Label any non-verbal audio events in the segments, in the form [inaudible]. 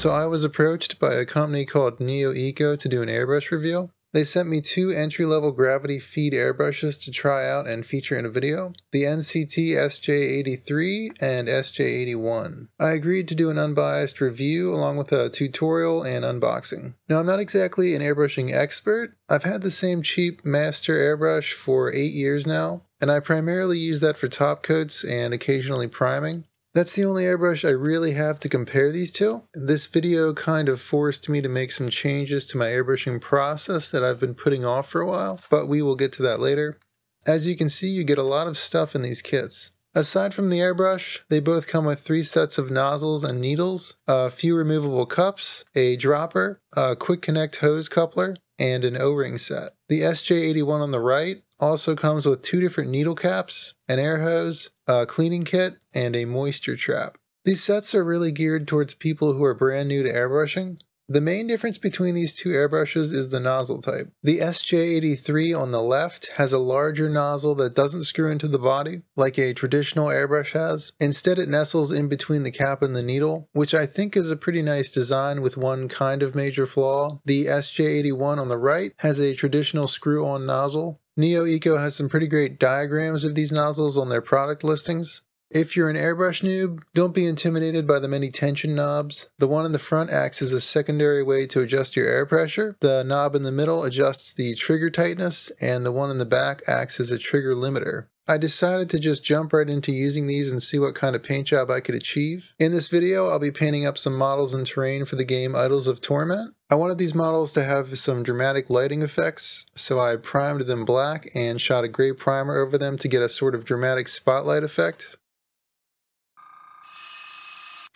So I was approached by a company called Neo Eco to do an airbrush review. They sent me two entry level gravity feed airbrushes to try out and feature in a video the NCT SJ83 and SJ81. I agreed to do an unbiased review along with a tutorial and unboxing. Now, I'm not exactly an airbrushing expert. I've had the same cheap master airbrush for eight years now, and I primarily use that for top coats and occasionally priming. That's the only airbrush I really have to compare these to. This video kind of forced me to make some changes to my airbrushing process that I've been putting off for a while, but we will get to that later. As you can see, you get a lot of stuff in these kits. Aside from the airbrush, they both come with three sets of nozzles and needles, a few removable cups, a dropper, a quick connect hose coupler, and an O-ring set. The SJ81 on the right also comes with two different needle caps, an air hose, a cleaning kit, and a moisture trap. These sets are really geared towards people who are brand new to airbrushing. The main difference between these two airbrushes is the nozzle type. The SJ83 on the left has a larger nozzle that doesn't screw into the body like a traditional airbrush has. Instead it nestles in between the cap and the needle, which I think is a pretty nice design with one kind of major flaw. The SJ81 on the right has a traditional screw-on nozzle Neo Eco has some pretty great diagrams of these nozzles on their product listings. If you're an airbrush noob, don't be intimidated by the many tension knobs. The one in the front acts as a secondary way to adjust your air pressure. The knob in the middle adjusts the trigger tightness, and the one in the back acts as a trigger limiter. I decided to just jump right into using these and see what kind of paint job I could achieve. In this video, I'll be painting up some models and terrain for the game Idols of Torment. I wanted these models to have some dramatic lighting effects, so I primed them black and shot a gray primer over them to get a sort of dramatic spotlight effect.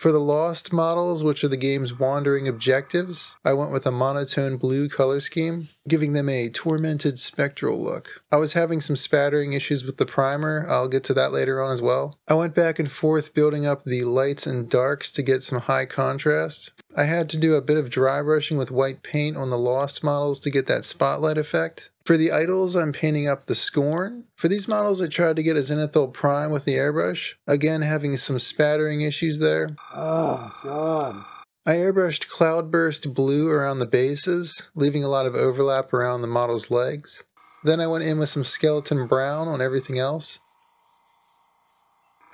For the lost models, which are the game's wandering objectives, I went with a monotone blue color scheme, giving them a tormented spectral look. I was having some spattering issues with the primer, I'll get to that later on as well. I went back and forth building up the lights and darks to get some high contrast. I had to do a bit of dry brushing with white paint on the lost models to get that spotlight effect. For the idols, I'm painting up the Scorn. For these models, I tried to get a Zenithal Prime with the airbrush. Again, having some spattering issues there. Oh, God. I airbrushed Cloudburst Blue around the bases, leaving a lot of overlap around the model's legs. Then I went in with some Skeleton Brown on everything else.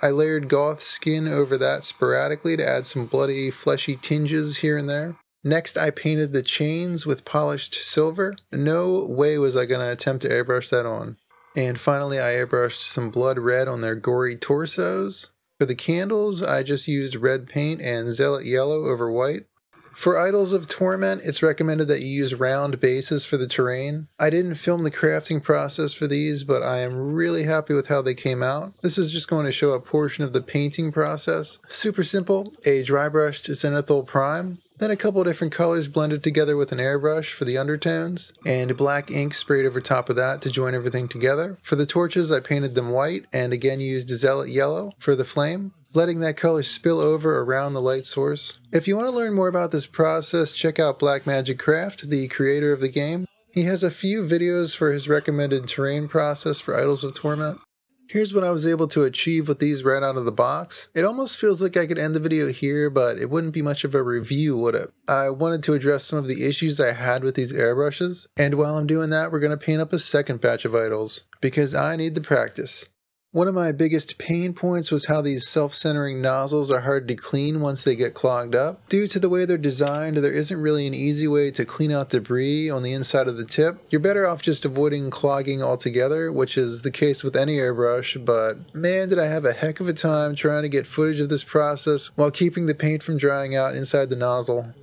I layered Goth Skin over that sporadically to add some bloody, fleshy tinges here and there. Next, I painted the chains with polished silver. No way was I going to attempt to airbrush that on. And finally, I airbrushed some blood red on their gory torsos. For the candles, I just used red paint and zealot yellow over white. For Idols of Torment, it's recommended that you use round bases for the terrain. I didn't film the crafting process for these, but I am really happy with how they came out. This is just going to show a portion of the painting process. Super simple, a dry brushed Zenithal Prime, then a couple different colors blended together with an airbrush for the undertones, and black ink sprayed over top of that to join everything together. For the torches, I painted them white and again used Zealot Yellow for the flame letting that color spill over around the light source. If you want to learn more about this process, check out Blackmagic Craft, the creator of the game. He has a few videos for his recommended terrain process for Idols of Torment. Here's what I was able to achieve with these right out of the box. It almost feels like I could end the video here, but it wouldn't be much of a review, would it? I wanted to address some of the issues I had with these airbrushes, and while I'm doing that, we're going to paint up a second batch of idols, because I need the practice. One of my biggest pain points was how these self-centering nozzles are hard to clean once they get clogged up. Due to the way they're designed, there isn't really an easy way to clean out debris on the inside of the tip. You're better off just avoiding clogging altogether, which is the case with any airbrush, but man did I have a heck of a time trying to get footage of this process while keeping the paint from drying out inside the nozzle.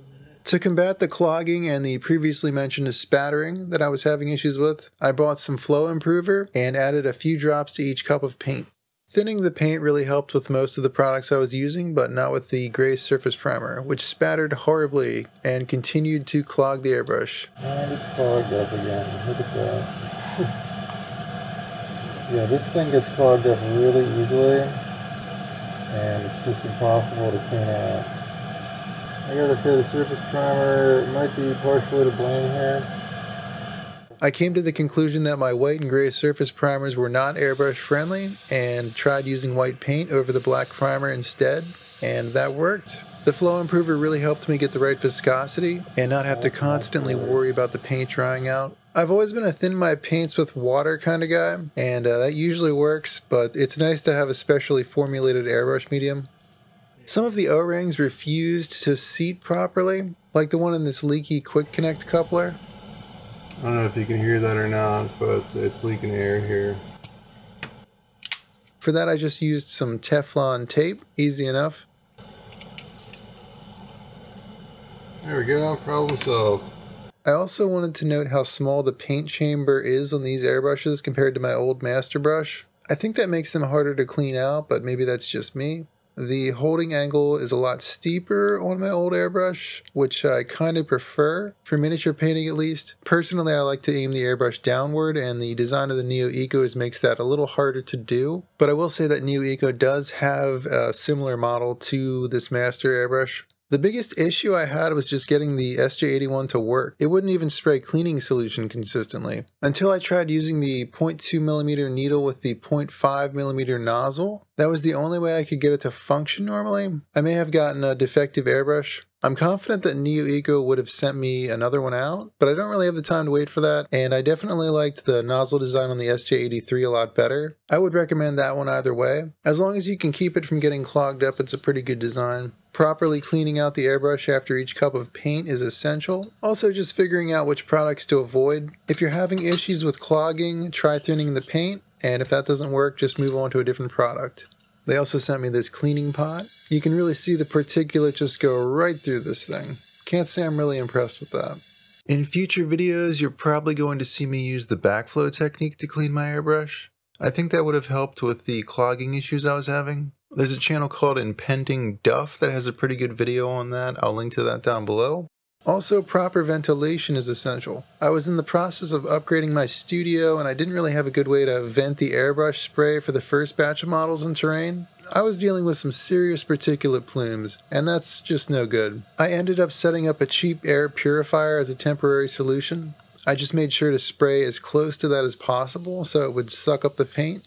To combat the clogging and the previously mentioned spattering that I was having issues with, I bought some flow improver and added a few drops to each cup of paint. Thinning the paint really helped with most of the products I was using, but not with the gray surface primer, which spattered horribly and continued to clog the airbrush. And it's clogged up again. Look at that. [laughs] yeah, this thing gets clogged up really easily, and it's just impossible to clean out. I gotta say the surface primer might be partially to blame here. I came to the conclusion that my white and gray surface primers were not airbrush friendly and tried using white paint over the black primer instead, and that worked. The flow improver really helped me get the right viscosity and not have to constantly worry about the paint drying out. I've always been a thin my paints with water kind of guy, and uh, that usually works, but it's nice to have a specially formulated airbrush medium. Some of the O-rings refused to seat properly, like the one in this leaky quick connect coupler. I don't know if you can hear that or not, but it's leaking air here. For that I just used some Teflon tape, easy enough. There we go, problem solved. I also wanted to note how small the paint chamber is on these airbrushes compared to my old master brush. I think that makes them harder to clean out, but maybe that's just me. The holding angle is a lot steeper on my old airbrush, which I kind of prefer, for miniature painting at least. Personally, I like to aim the airbrush downward, and the design of the Neo Ecos makes that a little harder to do. But I will say that Neo Eco does have a similar model to this master airbrush. The biggest issue I had was just getting the SJ81 to work. It wouldn't even spray cleaning solution consistently. Until I tried using the 0.2mm needle with the 0.5mm nozzle, that was the only way I could get it to function normally. I may have gotten a defective airbrush. I'm confident that Neo Eco would have sent me another one out, but I don't really have the time to wait for that, and I definitely liked the nozzle design on the SJ83 a lot better. I would recommend that one either way. As long as you can keep it from getting clogged up, it's a pretty good design. Properly cleaning out the airbrush after each cup of paint is essential. Also just figuring out which products to avoid. If you're having issues with clogging, try thinning the paint, and if that doesn't work, just move on to a different product. They also sent me this cleaning pot. You can really see the particulate just go right through this thing. Can't say I'm really impressed with that. In future videos, you're probably going to see me use the backflow technique to clean my airbrush. I think that would have helped with the clogging issues I was having. There's a channel called Impending Duff that has a pretty good video on that. I'll link to that down below. Also, proper ventilation is essential. I was in the process of upgrading my studio and I didn't really have a good way to vent the airbrush spray for the first batch of models in terrain. I was dealing with some serious particulate plumes, and that's just no good. I ended up setting up a cheap air purifier as a temporary solution. I just made sure to spray as close to that as possible so it would suck up the paint.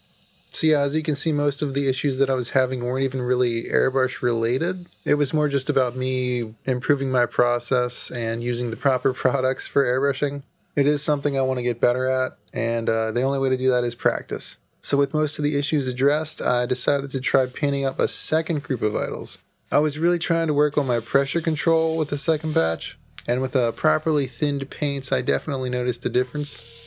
So yeah, as you can see, most of the issues that I was having weren't even really airbrush related. It was more just about me improving my process and using the proper [laughs] products for airbrushing. It is something I want to get better at, and uh, the only way to do that is practice. So with most of the issues addressed, I decided to try painting up a second group of idols. I was really trying to work on my pressure control with the second batch, and with uh, properly thinned paints, I definitely noticed a difference.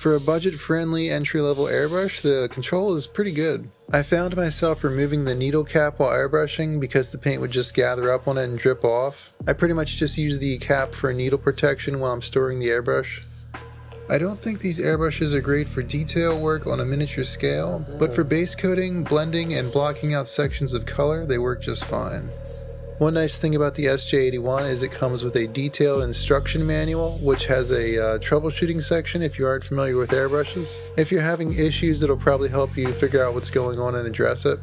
For a budget-friendly entry-level airbrush, the control is pretty good. I found myself removing the needle cap while airbrushing because the paint would just gather up on it and drip off. I pretty much just use the cap for needle protection while I'm storing the airbrush. I don't think these airbrushes are great for detail work on a miniature scale, but for base coating, blending, and blocking out sections of color, they work just fine. One nice thing about the SJ81 is it comes with a detailed instruction manual, which has a uh, troubleshooting section if you aren't familiar with airbrushes. If you're having issues, it'll probably help you figure out what's going on and address it.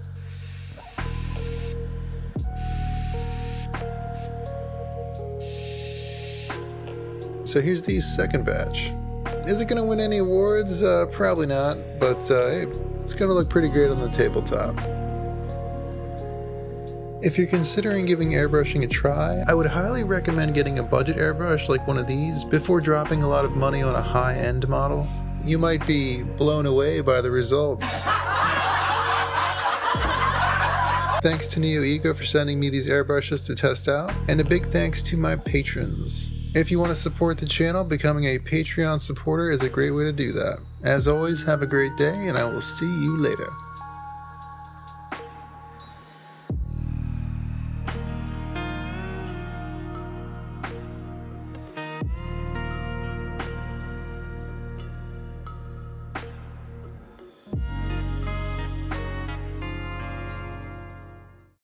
So here's the second batch. Is it going to win any awards? Uh, probably not, but uh, it's going to look pretty great on the tabletop. If you're considering giving airbrushing a try, I would highly recommend getting a budget airbrush like one of these before dropping a lot of money on a high-end model. You might be blown away by the results. [laughs] thanks to Neo Eco for sending me these airbrushes to test out, and a big thanks to my patrons. If you want to support the channel, becoming a Patreon supporter is a great way to do that. As always, have a great day, and I will see you later.